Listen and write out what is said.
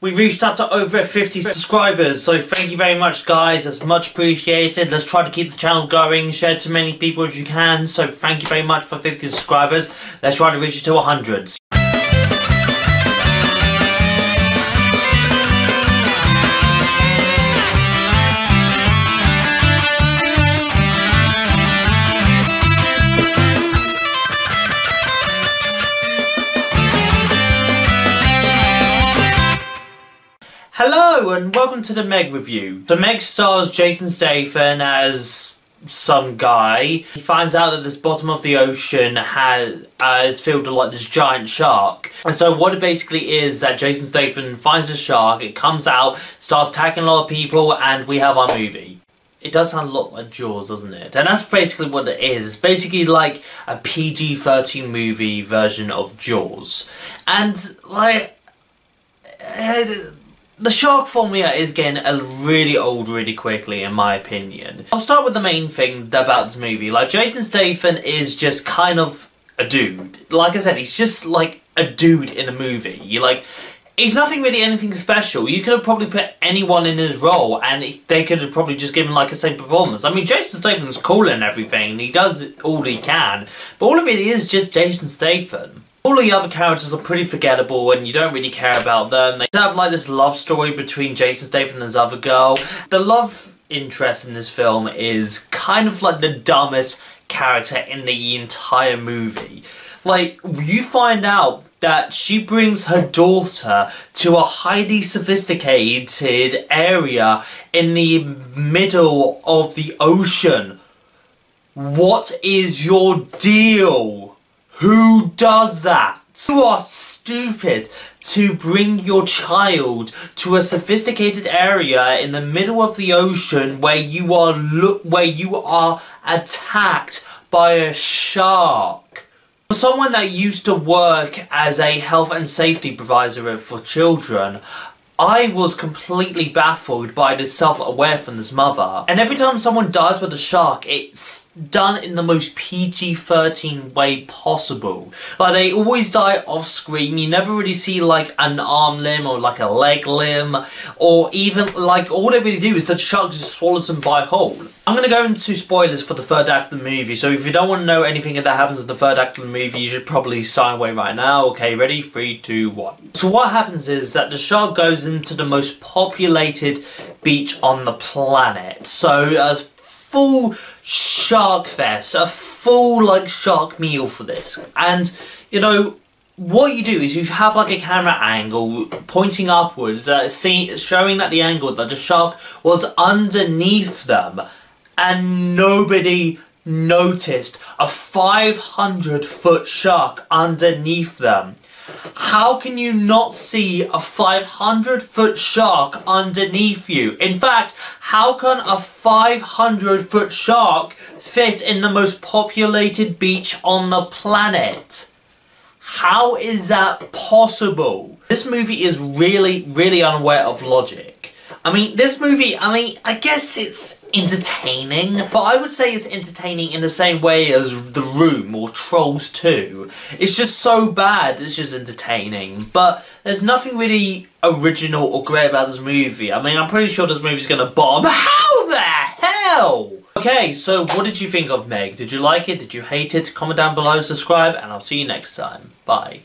we reached out to over 50 subscribers, so thank you very much guys, it's much appreciated. Let's try to keep the channel going, share to many people as you can, so thank you very much for 50 subscribers. Let's try to reach it to 100. Hello and welcome to the Meg review. The Meg stars Jason Statham as some guy. He finds out that this bottom of the ocean has uh, is filled with like this giant shark. And so what it basically is that Jason Statham finds a shark, it comes out, starts attacking a lot of people, and we have our movie. It does sound a lot like Jaws, doesn't it? And that's basically what it is. It's basically like a PG-13 movie version of Jaws. And, like... Uh, the shark formula is getting really old really quickly in my opinion. I'll start with the main thing about this movie. Like Jason Statham is just kind of a dude. Like I said, he's just like a dude in a movie. You like He's nothing really anything special. You could have probably put anyone in his role and they could have probably just given like a same performance. I mean, Jason Statham's cool and everything. He does all he can. But all of it is just Jason Statham. All the other characters are pretty forgettable and you don't really care about them. They have like this love story between Jason Statham and this other girl. The love interest in this film is kind of like the dumbest character in the entire movie. Like, you find out that she brings her daughter to a highly sophisticated area in the middle of the ocean. What is your deal? Who does that? You are stupid to bring your child to a sophisticated area in the middle of the ocean where you are look where you are attacked by a shark. For someone that used to work as a health and safety provider for children, I was completely baffled by this self-aware from this mother. And every time someone dies with a shark, it's done in the most PG-13 way possible. Like, they always die off-screen. You never really see, like, an arm limb or, like, a leg limb. Or even, like, all they really do is the shark just swallows them by whole. I'm going to go into spoilers for the third act of the movie, so if you don't want to know anything that happens in the third act of the movie, you should probably sign away right now. Okay, ready? Three, two, one. So what happens is that the shark goes into the most populated beach on the planet. So a full shark fest, a full like shark meal for this. And, you know, what you do is you have like a camera angle pointing upwards, uh, see, showing that the angle that the shark was underneath them and nobody noticed a 500 foot shark underneath them. How can you not see a 500 foot shark underneath you? In fact, how can a 500 foot shark fit in the most populated beach on the planet? How is that possible? This movie is really, really unaware of logic. I mean, this movie, I mean, I guess it's entertaining, but I would say it's entertaining in the same way as The Room or Trolls 2. It's just so bad, it's just entertaining, but there's nothing really original or great about this movie. I mean, I'm pretty sure this movie's gonna bomb. How the hell? Okay, so what did you think of Meg? Did you like it? Did you hate it? Comment down below, subscribe, and I'll see you next time. Bye.